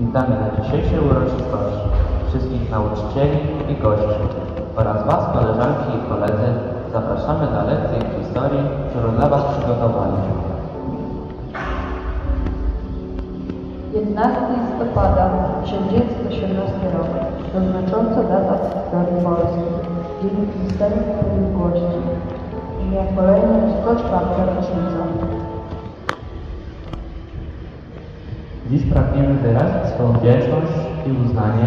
Witamy na dzisiejszej uroczystości wszystkich nauczycieli i gości oraz Was, koleżanki i koledzy, zapraszamy na lekcję historii, którą dla Was przygotowaliśmy. 11 listopada 1918 rok to znacząca data w historii Polski. Dzień historii niepodległości. Mija kolejna 104 rocznica. Dziś pragniemy wyrazić swoją wdzięczność i uznanie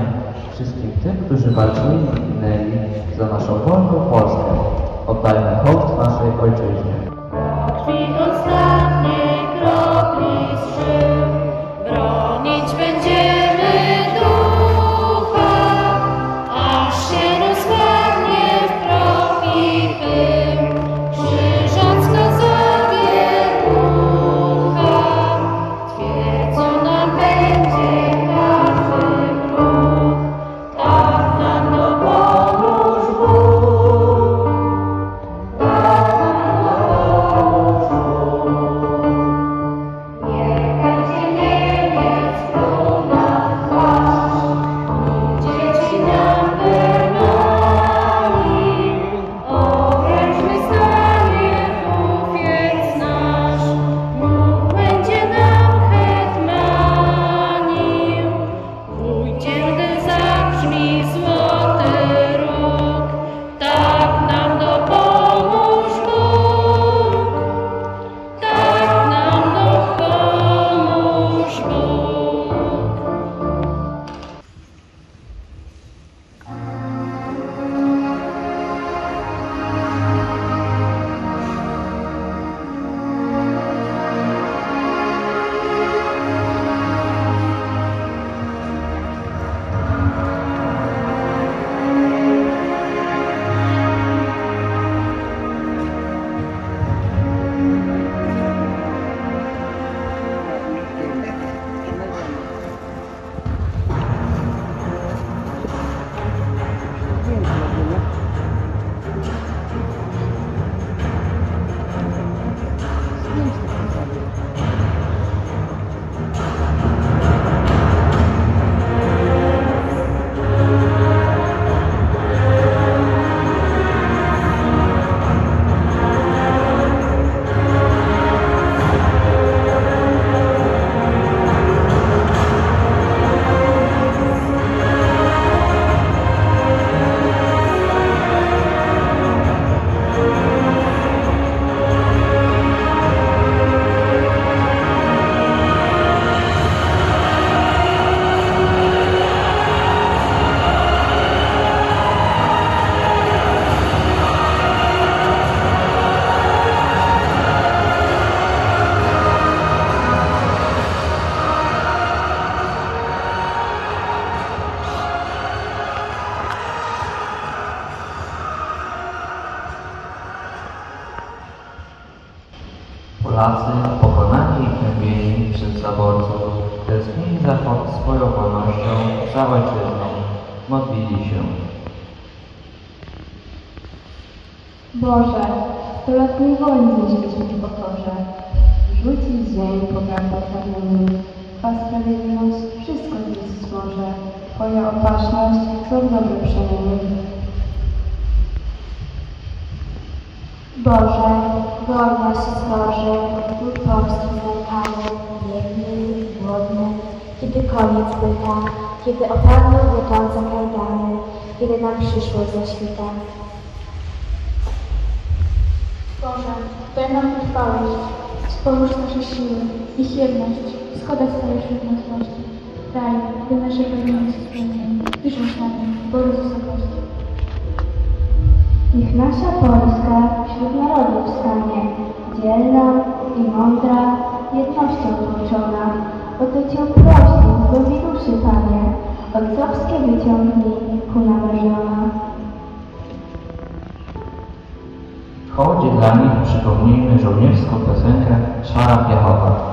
wszystkim tym, którzy walczyli i zginęli za naszą wolną Polskę. Oddajmy hołd naszej ojczyźnie. Opadną wiodące kajdany, kiedy nam przyszło zaświta. Boże, daj nam wytrwałość, wspomóż nasze siły, ich jedność, zgoda stałej żywotności. Daj, by nasze pragnienie się spełniły, piszesz na tym, Boże z wysokości. Niech nasza Polska wśród narodów stanie, dzielna i mądra, jednością złączona. O to Cię prosi w głębi duszy, Panie, ojcowskie wyciągnij ku nam żona. W dla nich przypomnijmy żołnierską piosenkę Szara Piechota.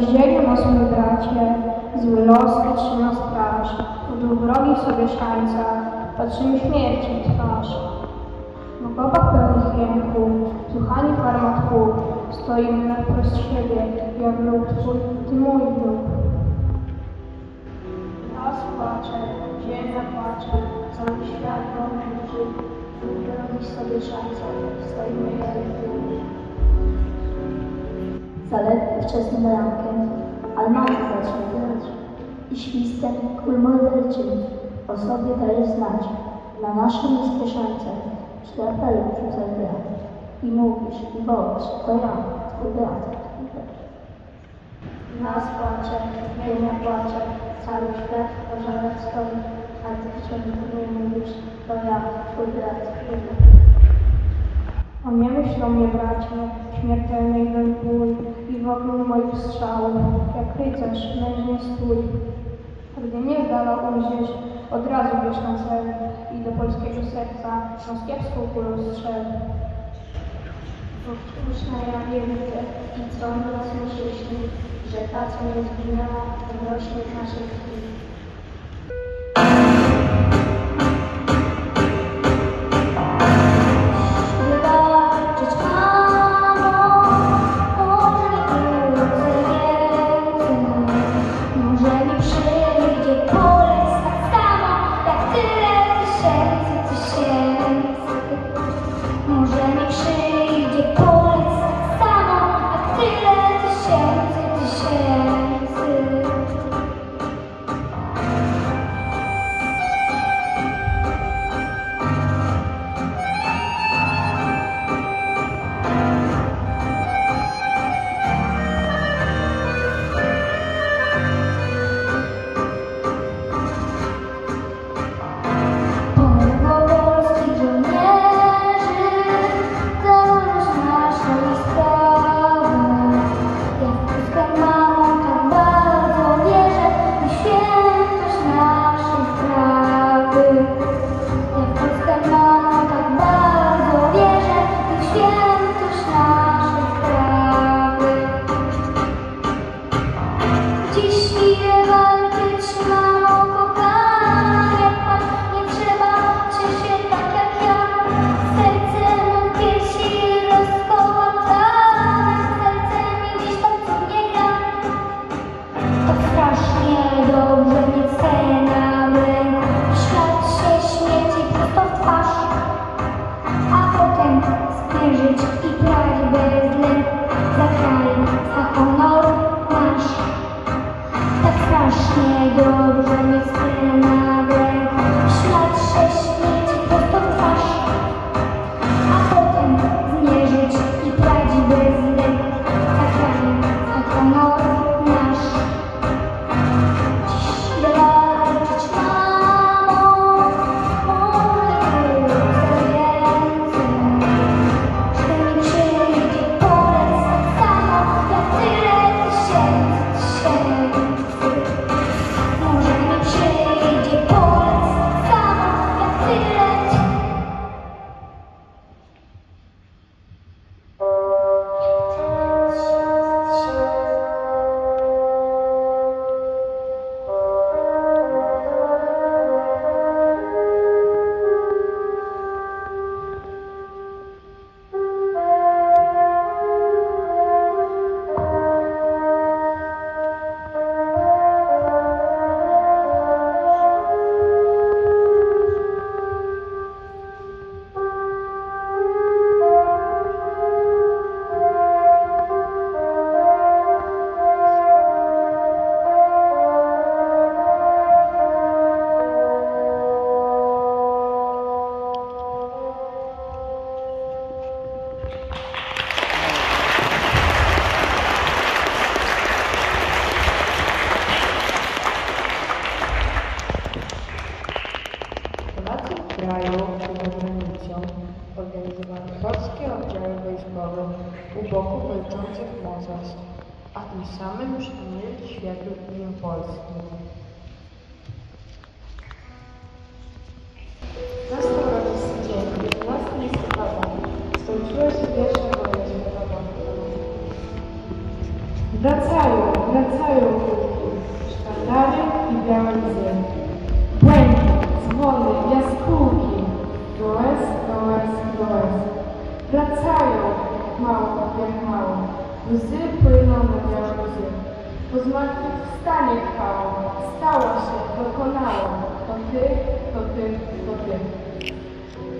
Rozdzielił nas mój bracie, zły los trzyma straż, w dwóch wrogich sobie szańcach, patrzymy śmierci w twarz. W okopach pełnych jęku, słuchani farmat kół, stoimy na wprost siebie, jak wróg twój, ty mój wróg. Las płacze, ziemia płacze, cały świat wątrzy, w dwóch wrogich sobie szańcach, stoimy jak wróg. Zaledwie wczesnym rankiem almaty zacznie grać i świstem król morderczy o sobie daje znać. Na naszą nispieszańcę cztery apelu wrzucaj brat i mówisz i wołasz, to ja, twój brat. Nas płacze, ziemia płacze, cały świat w stoi, a ty wciąż nie mówisz, to ja, twój brat, twój brat. O nie myśl o mnie, bracie, śmiertelnej doń ból i wokół moich strzałów, jak rycerz, mężnie stój. Gdy nie zdano ujrzeć, od razu bierz na cel i do polskiego serca moskiewską kulą strzel. Powtórz na jawie widzę i co nas myśli, że ta, co nie zginęła, rośnie w naszej krwi.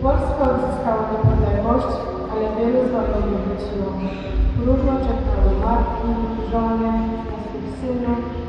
Polska odzyskała niepodległość, ale wielu z wolnych wróciło. Różno czekały matki, żony, swoich synów,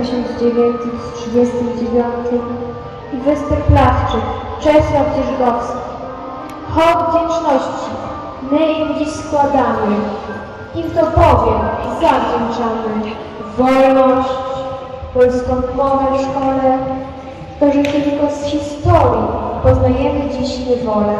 1939 i Westerplatczyk Czesław Dzierżgowski. Hołd wdzięczności my im dziś składamy, im to powiem zawdzięczamy. Wolność, polską mowę w szkole, to, że tylko z historii poznajemy dziś niewolę.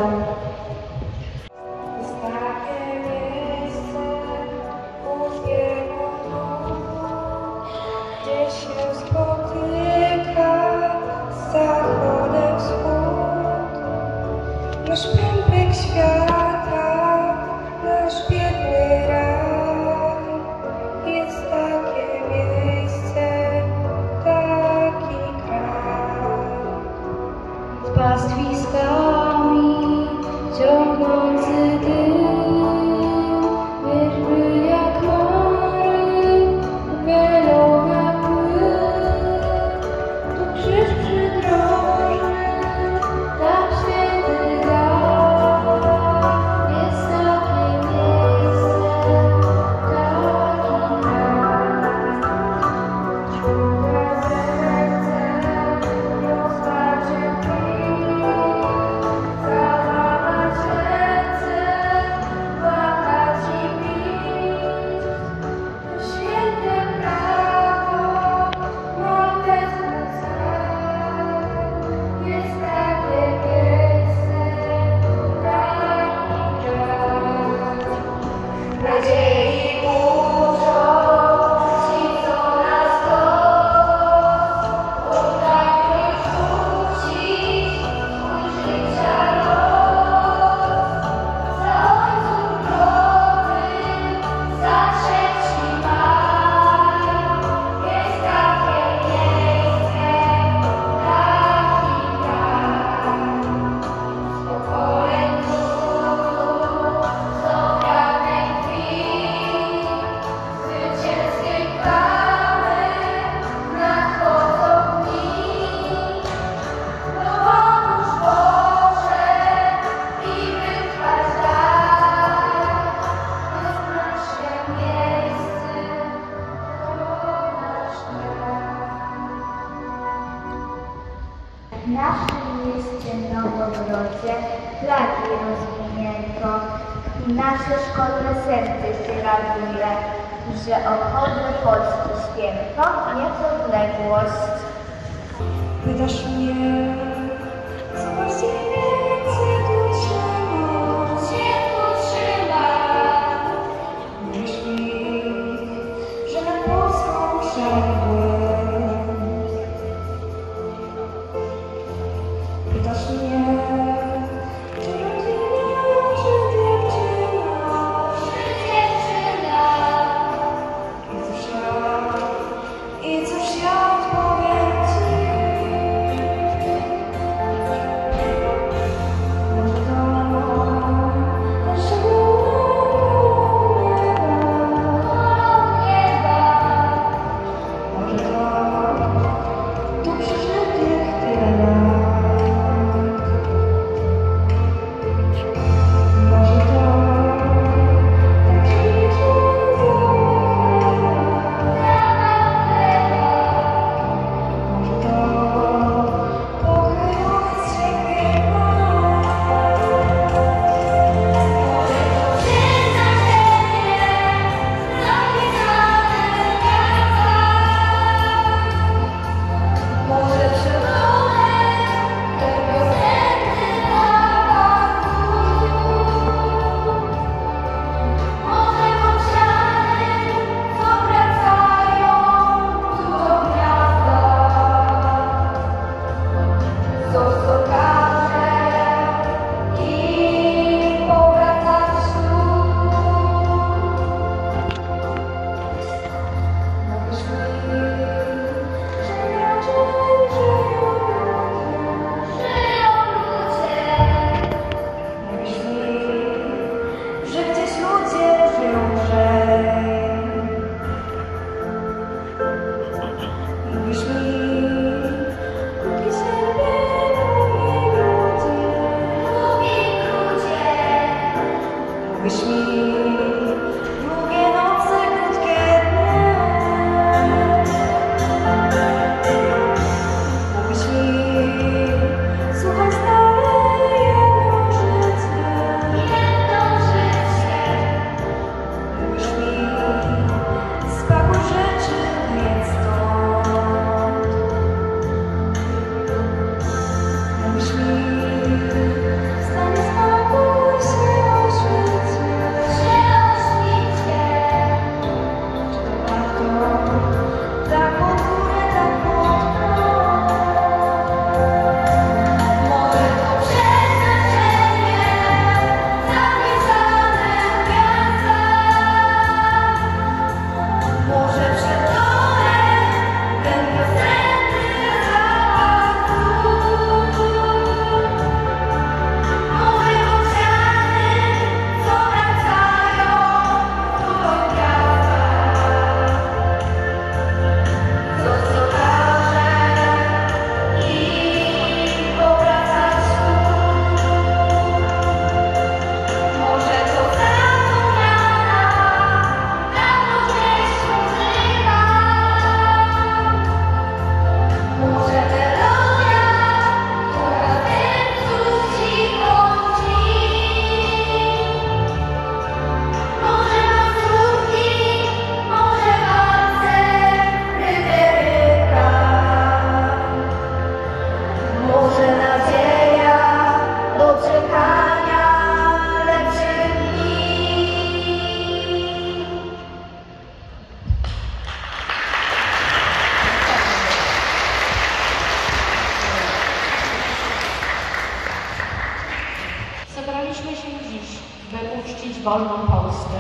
By uczcić wolną Polskę.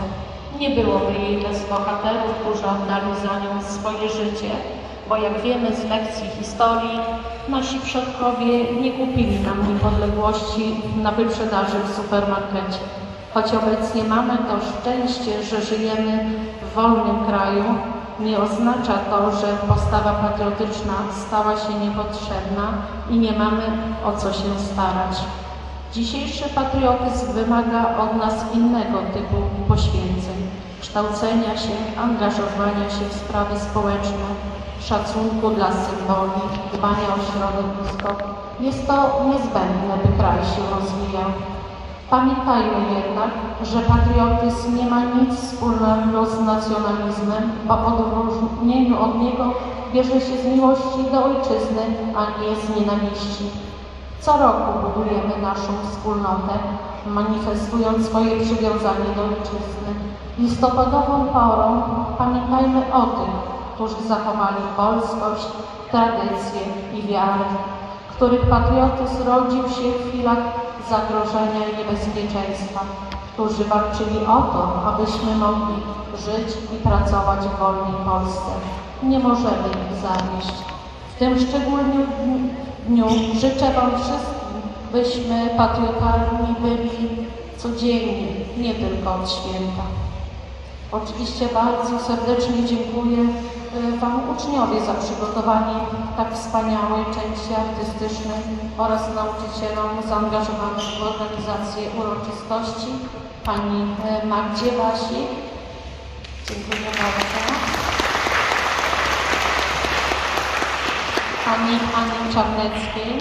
Nie byłoby jej bez bohaterów, którzy oddali za nią swoje życie, bo jak wiemy z lekcji historii, nasi przodkowie nie kupili nam niepodległości na wyprzedaży w supermarkecie. Choć obecnie mamy to szczęście, że żyjemy w wolnym kraju, nie oznacza to, że postawa patriotyczna stała się niepotrzebna i nie mamy o co się starać. Dzisiejszy patriotyzm wymaga od nas innego typu poświęceń, kształcenia się, angażowania się w sprawy społeczne, szacunku dla symboli, dbania o środowisko. Jest to niezbędne, by kraj się rozwijał. Pamiętajmy jednak, że patriotyzm nie ma nic wspólnego z nacjonalizmem, bo w odróżnieniu od niego bierze się z miłości do ojczyzny, a nie z nienawiści. Co roku budujemy naszą wspólnotę, manifestując swoje przywiązanie do ojczyzny. Listopadową porą pamiętajmy o tych, którzy zachowali polskość, tradycje i wiarę, których patriotyzm rodził się w chwilach zagrożenia i niebezpieczeństwa, którzy walczyli o to, abyśmy mogli żyć i pracować w wolnej Polsce. Nie możemy ich zawieść. W tym szczególnym dniu życzę Wam wszystkim, byśmy patriotami byli codziennie, nie tylko od święta. Oczywiście bardzo serdecznie dziękuję y, Wam uczniowie za przygotowanie tak wspaniałej części artystycznej oraz nauczycielom zaangażowanym w organizację uroczystości, Pani y, Magdzie Wasik. Dziękuję bardzo. Pani Ani Czarneckiej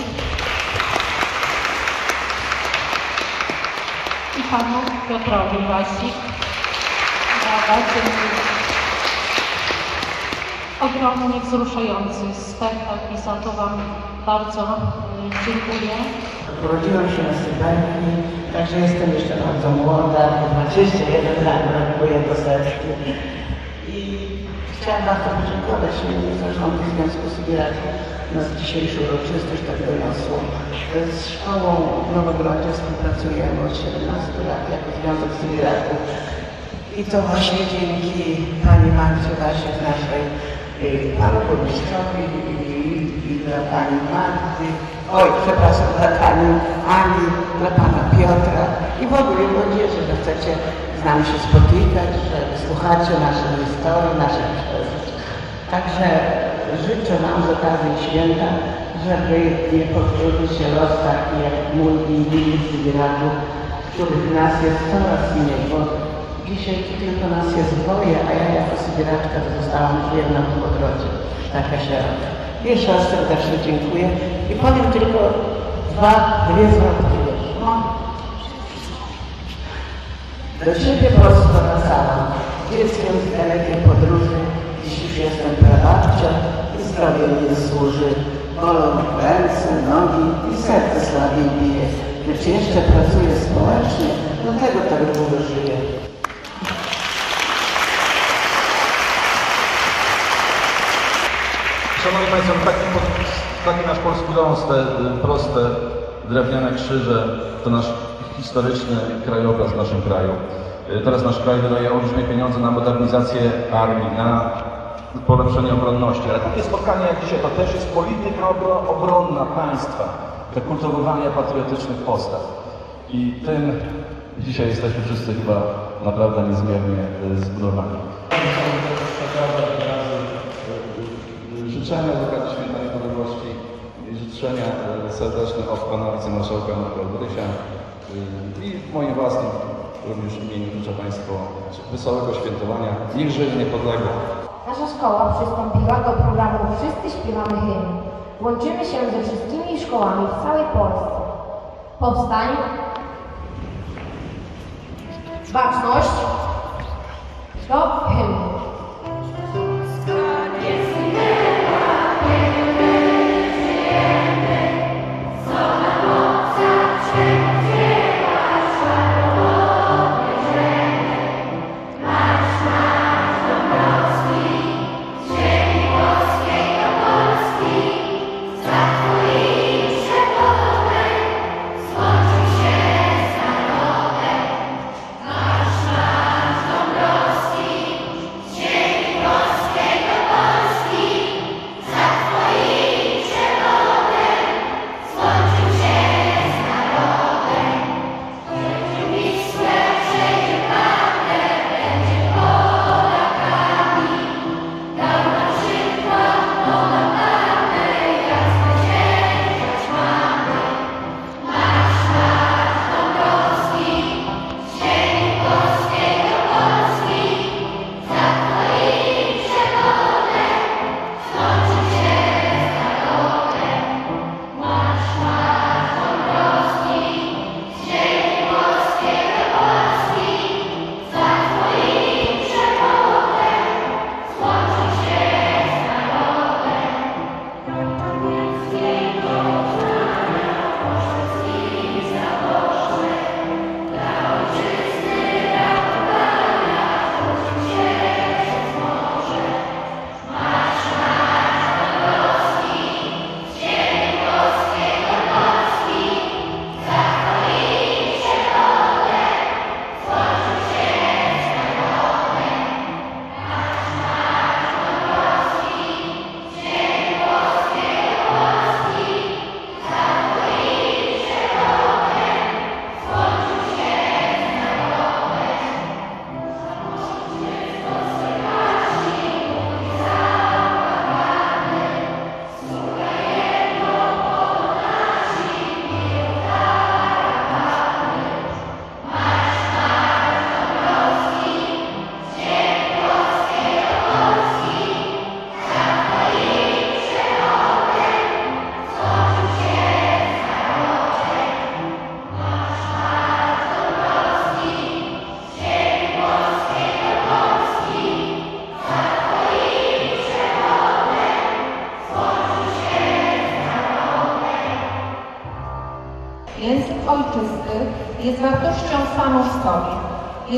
i Panu Piotrowi Wasik. Brawa, dziękuję. Ogromnie wzruszający spektakl i za to Wam bardzo y, dziękuję. Urodziłam się na Syberii, także jestem jeszcze bardzo młoda, 21 lat brakuje do setki. I chciałam bardzo podziękować zarządu Związku Sybiraków na dzisiejszą uroczystość tak doniosłą. Z szkołą w Nowogrodzie współpracujemy od 17 lat jako Związek Sybiraków. I to właśnie dzięki Pani Magdzie Wasiek, naszej y, Panu Burmistrzowi i, i dla Pani Magdy, oj, przepraszam, dla Pani Ani, dla Pana Piotra i w ogóle młodzieży, że chcecie z nami się spotykać, że słuchacie naszej historii, naszych przeżyć. Także życzę Wam z okazji święta, żeby nie powtórzył się los taki jak mój i innych Sybiraków, których nas jest coraz mniej, bo dzisiaj tylko nas jest dwoje, a ja jako sybieraczka to zostałam jedna w Podrodzie. Taka sierota. Jeszcze raz serdecznie dziękuję i powiem tylko dwa, dwie zwrotki wiersza. Do Ciebie prosto wracałam, dzieckiem z dalekiej podróży, dziś już jestem prababcią mi służy. Bolą ręce, nogi i serce słabiej bije, lecz jeszcze pracuję społecznie, dlatego tak długo żyję. Szanowni Państwo, taki, taki nasz polski dąs, te y, proste drewniane krzyże, to nasz historyczny krajobraz w naszym kraju. Y, Teraz nasz kraj wydaje olbrzymie pieniądze na modernizację armii, na polepszenie obronności, ale takie spotkanie jak dzisiaj to też jest polityka obro- obronna państwa, kultywowanie patriotycznych postaw. I tym dzisiaj jesteśmy wszyscy chyba naprawdę niezmiernie y, zbudowani. Życzenia z okazji Święta Niepodległości i życzenia e, serdeczne od Pana Wicemarszałka Marka Brysia e, i w moim własnym również imieniu życzę Państwu wesołego świętowania. Niech żyje niepodległość. Nasza szkoła przystąpiła do programu Wszyscy śpiewamy hymn. Łączymy się ze wszystkimi szkołami w całej Polsce. Powstań. Baczność. Do hymnu.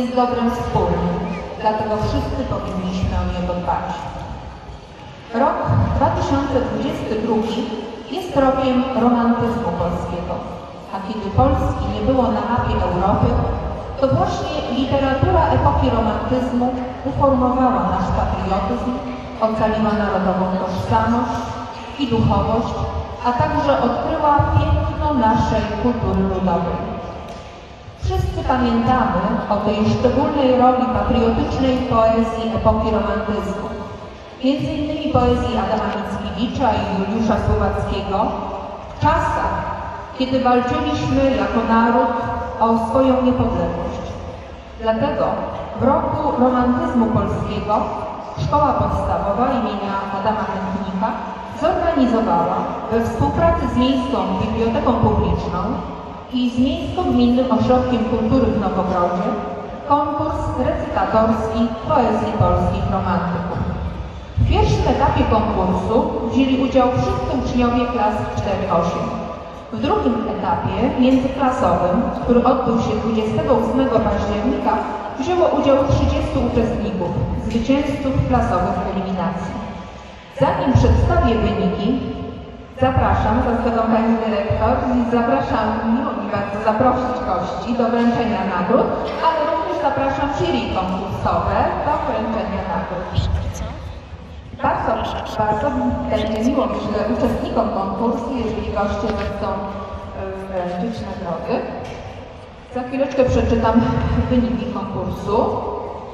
Jest dobrem wspólnym, dlatego wszyscy powinniśmy o niego dbać. Rok 2022 jest rokiem romantyzmu polskiego, a kiedy Polski nie było na mapie Europy, to właśnie literatura epoki romantyzmu uformowała nasz patriotyzm, ocaliła narodową tożsamość i duchowość, a także odkryła piękno naszej kultury ludowej. Wszyscy pamiętamy o tej szczególnej roli patriotycznej poezji epoki romantyzmu. Między innymi poezji Adama Mickiewicza i Juliusza Słowackiego w czasach, kiedy walczyliśmy jako naród o swoją niepodległość. Dlatego w roku romantyzmu polskiego Szkoła Podstawowa imienia Adama Chętnika zorganizowała we współpracy z Miejską Biblioteką Publiczną i z Miejsko-Gminnym Ośrodkiem Kultury w Nowogrodzie konkurs recytatorski poezji polskich romantyków. W pierwszym etapie konkursu wzięli udział wszyscy uczniowie klas 4-8. W drugim etapie, międzyklasowym, który odbył się 28 października, wzięło udział 30 uczestników, zwycięzców klasowych eliminacji. Zanim przedstawię wyniki, zapraszam, zaskoczą Pani Dyrektor i zapraszam, miło mi bardzo zaprosić gości do wręczenia nagród, ale również zapraszam jury konkursowe do wręczenia nagród. Bardzo, bardzo będzie miło myślę uczestnikom konkursu, jeżeli goście zechcą e, wręczyć nagrody. Za chwileczkę przeczytam wyniki konkursu.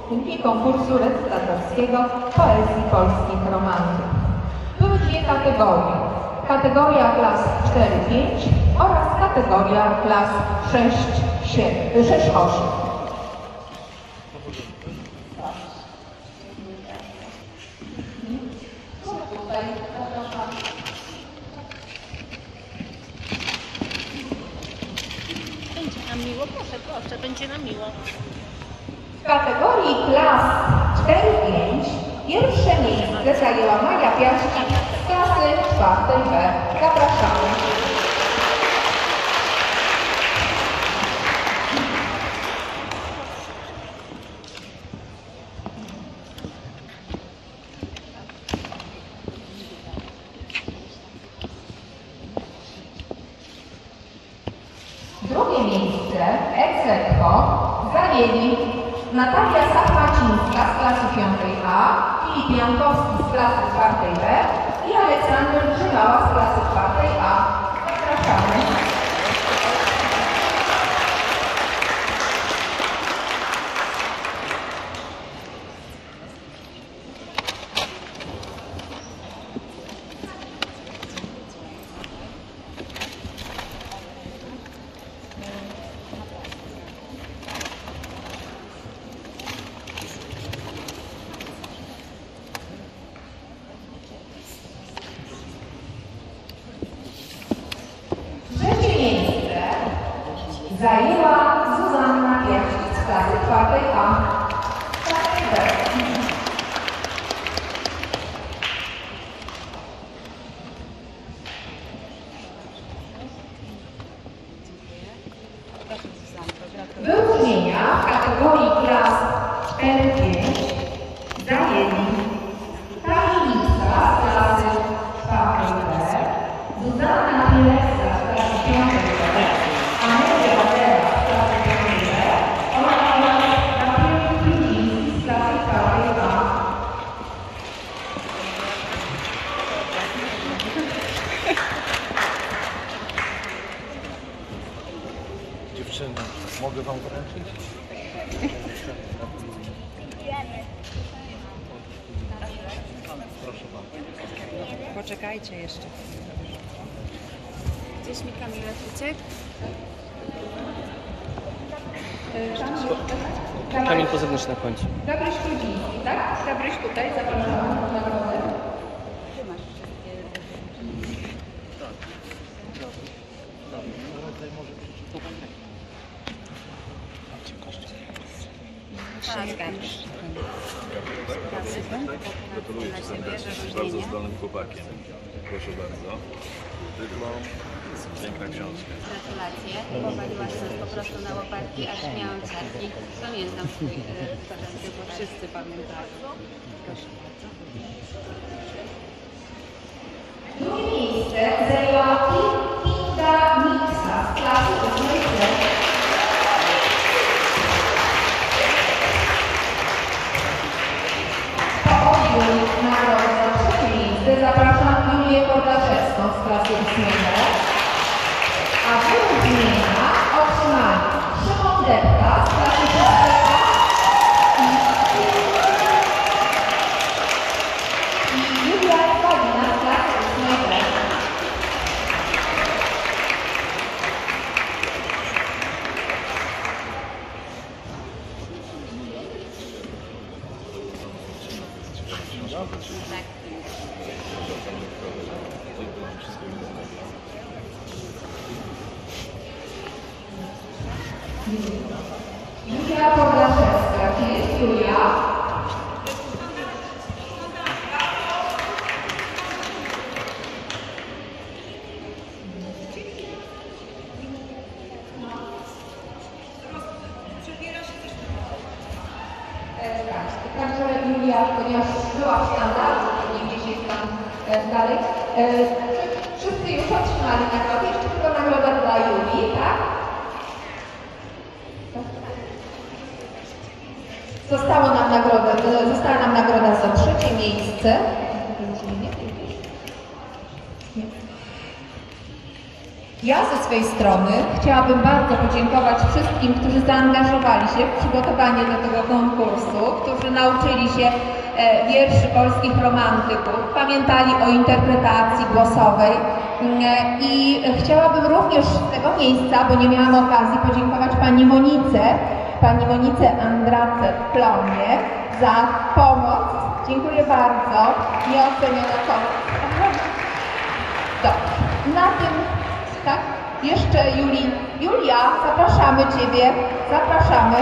Wyniki konkursu recytatorskiego poezji polskich romantyk. Były dwie kategorie. Kategoria klas 4-5 oraz kategoria klas 6-8. Będzie nam miło, proszę, proszę, będzie nam miło. W kategorii klas 4-5 pierwsze miejsce zajęła Maja Piaszki z klasy 4B. Zdolnym chłopakiem. Proszę bardzo. Dyplom, piękna książka. Gratulacje. Powaliłaś nas po prostu na łopatki, aż miałam ciarki. Pamiętam swój e, talent, bo wszyscy pamiętają. Proszę bardzo. Drugie miejsce zajęła z klasy 8 a wyróżnienia otrzymali Szymon Depka z klasy 6 i Julia Spadina z klasy 8 B. Naprawdę, czyli Tak. wszystko innego. Julia Podlaszewska. Gdzie jest Julia? E, Tak, Julia, ponieważ była w pewnie gdzieś jest tam e, dalej. E, Wszyscy już otrzymali nagrodę, jeszcze tylko nagroda dla Julii, tak? Zostało nam nagroda, e, została nam nagroda za trzecie miejsce. Ja ze swojej strony chciałabym bardzo podziękować wszystkim, którzy zaangażowali się w przygotowanie do tego konkursu, którzy nauczyli się e, wierszy polskich romantyków, pamiętali o interpretacji głosowej Mm, e, i chciałabym również z tego miejsca, bo nie miałam okazji, podziękować pani Monice, pani Monice Andrace Plonie za pomoc. Dziękuję bardzo. Nieoceniona pomoc. Dobrze. Na tym? Jeszcze Juli. Julia, zapraszamy Ciebie. Zapraszamy.